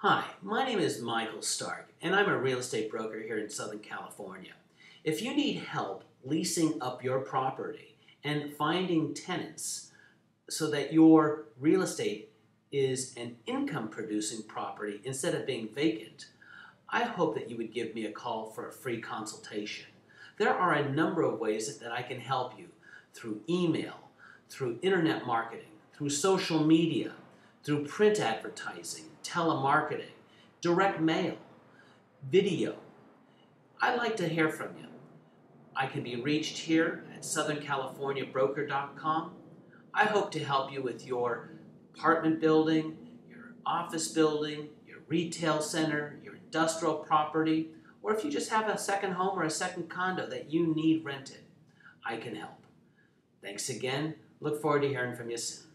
Hi, my name is Michael Stark, and I'm a real estate broker here in Southern California. If you need help leasing up your property and finding tenants so that your real estate is an income producing property instead of being vacant, I hope that you would give me a call for a free consultation. There are a number of ways that I can help you through email, through internet marketing, through social media, through print advertising, telemarketing, direct mail, video. I'd like to hear from you. I can be reached here at southerncaliforniabroker.com. I hope to help you with your apartment building, your office building, your retail center, your industrial property, or if you just have a second home or a second condo that you need rented, I can help. Thanks again. Look forward to hearing from you soon.